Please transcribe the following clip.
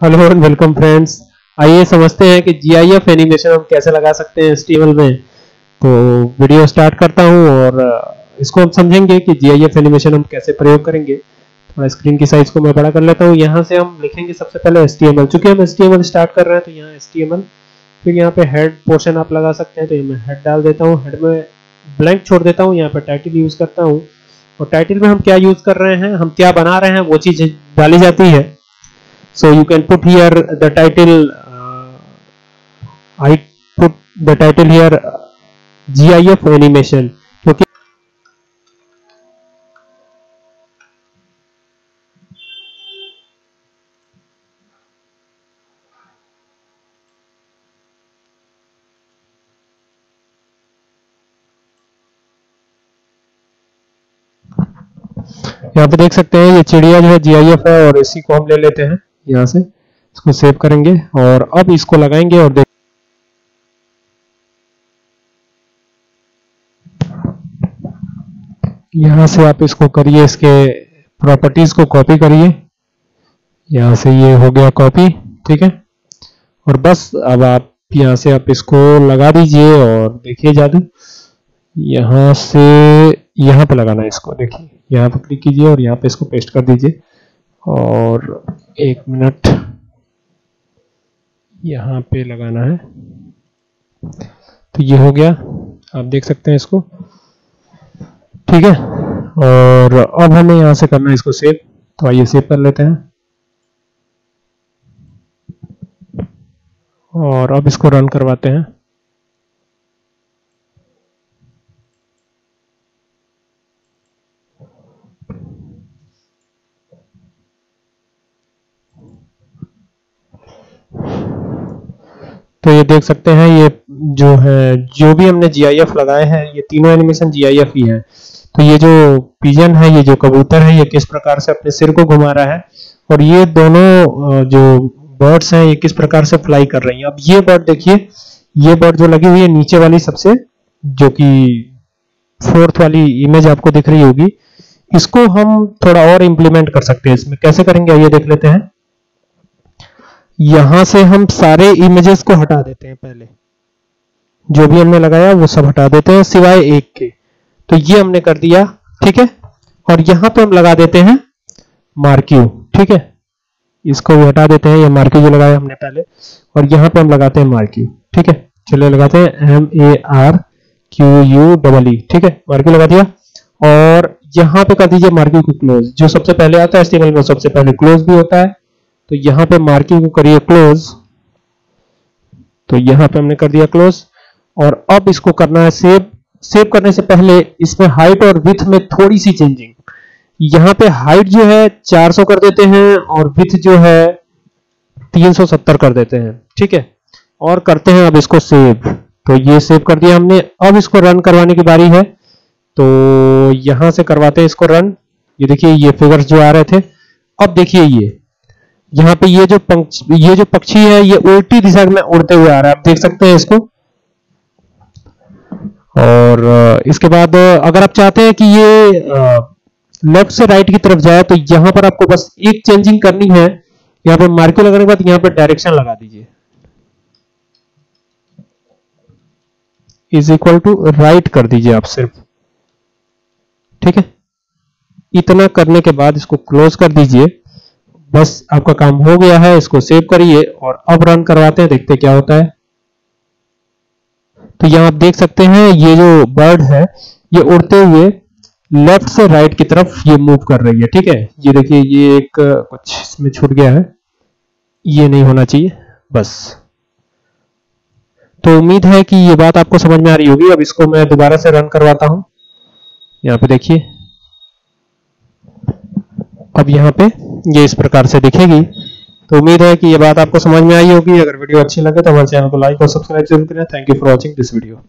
Hello and welcome friends आइए समझते हैं कि जीआईएफ एनिमेशन हम कैसे लगा सकते हैं एचटीएमएल में। तो वीडियो स्टार्ट करता हूँ और इसको हम समझेंगे कि जीआईएफ एनिमेशन हम कैसे प्रयोग करेंगे। थोड़ा स्क्रीन की साइज़ को मैं बड़ा कर लेता हूँ। यहाँ से हम लिखेंगे सबसे पहले एचटीएमएल चूँकि हम एचटीएमएल स्टार्ट कर रहे हैं तो यहाँ एचटीएमएल फिर यहाँ पे हेड पोर्शन आप लगा सकते हैं। तो मैं हेड डाल देता हूँ। हेड में ब्लैंक छोड़ देता हूँ। यहाँ पे टाइटल यूज़ करता हूँ। और टाइटल में हम क्या यूज़ कर रहे हैं, हम क्या बना रहे हैं, वो चीज़ डाली जाती है। So you can put here the title uh, I put the title here uh, GIF animation क्योंकि यहाँ पे देख सकते हैं ये चिड़िया जो है जीआईएफ है और इसी को हम ले लेते हैं यहाँ से, इसको सेव करेंगे और अब इसको लगाएँगे और देख यहाँ से आप इसको करिए, इसके प्रॉपर्टीज़ को कॉपी करिए। यहाँ से ये हो गया कॉपी ठीक है? और बस अब आप यहाँ से आप इसको लगा दीजिए और देखिए जादू। यहाँ से, यहाँ पे लगाना है इसको, देखिए। यहाँ पे क्लिक कीजिए और यहाँ पे इसको पेस्ट कर दीजिए। और एक मिनट। यहाँ पे लगाना है। तो ये हो गया। आप देख सकते हैं इसको। ठीक है? और अब हमें यहाँ से करना है इसको सेव तो आइए सेव कर लेते हैं। और अब इसको रन करवाते हैं। तो ये देख सकते हैं, ये जो है, जो भी हमने जीआईएफ लगाए हैं, ये तीनों एनिमेशन जीआईएफ ही है। तो ये जो पिजन है, ये जो कबूतर है, ये किस प्रकार से अपने सिर को घुमा रहा है, और ये दोनों जो बर्ड्स हैं, ये किस प्रकार से फ्लाई कर रही हैं। अब ये बर्ड देखिए, ये बर्ड जो लगी हुई है नीचे वाली सबसे, जो कि फोर्थ वाली इमेज आपको दिख रही होगी, इसको हम थोड़ा और इम्प्लीमेंट कर सकते हैं इसमें। कैसे करेंगे, आइए देख लेते हैं। यहाँ से हम सारे इमेजेस को हटा देते हैं पहले। जो भी हमने लगाया, वो सब हटा देते हैं, सिवाय एक के। तो ये हमने कर दिया, ठीक है? और यहाँ पे हम लगा देते हैं मार्क्यू ठीक है? इसको भी हटा देते हैं, ये मार्क्यू जो लगाया हमने पहले। और यहाँ पे हम लगाते हैं मार्क्यू ठीक है? चलिए लगाते हैं M A R Q U double E ठीक है? मार्क्यू लगा दिया। और यहाँ पे कर दीजिए मार्क्यू को क्लोज जो सबसे पहले आता है एस्टिमल में सबसे पहले क्लोज भी होता है। तो यहाँ पे मार्किंग को करिए क्लोज तो यहाँ पे हमने कर दिया क्लोज और अब इसको करना है सेव सेव करने से पहले इसमें हाइट और विथ में थोड़ी सी चेंजिंग यहाँ पे हाइट जो है 400 कर देते हैं और विथ जो है 370 कर देते हैं। ठीक है? और करते हैं अब इसको सेव तो ये सेव कर दिया हमने। अब इसको रन करवाने की बारी है। तो यहाँ से करवाते हैं इसको रन ये देखिए, ये फिगर्स जो आ रहे थे। अब देखिए ये। यहाँ पे ये जो ये जो पक्षी है, ये उल्टी दिशा में उड़ते हुए आ रहा है। आप देख सकते हैं इसको। और इसके बाद अगर आप चाहते हैं कि ये लेफ़्ट से राइट की तरफ़ जाए तो यहाँ पर आपको बस एक चेंजिंग करनी है। यहाँ पर मार्को लगाने के बाद यहाँ पर डायरेक्शन लगा दीजिए। इज़ इक्वल टू राइट कर दीजिए आप सिर्फ़। ठीक है? इतना करने के बाद इसको क्लोज कर दीजिए। बस आपका काम हो गया है, इसको सेव करिए और अब रन करवाते हैं, देखते क्या होता है। तो यहाँ आप देख सकते हैं, ये जो बर्ड है, ये उड़ते हुए लेफ़्ट से राइट की तरफ़ ये मूव कर रही है, ठीक है। ये देखिए, ये एक, कुछ इसमें छूट गया है। ये नहीं होना चाहिए, बस। तो उम्मीद है कि ये बात आपको समझ में आ रही होगी। अब इसको मैं दोबारा से रन करवाता हूँ। यहाँ पे देखिए। अब यहाँ पे ये इस प्रकार से दिखेगी। तो उम्मीद है कि ये बात आपको समझ में आई होगी। अगर वीडियो अच्छी लगे तो हमारे चैनल को लाइक और सब्सक्राइब ज़रूर करें। Thank you for watching this video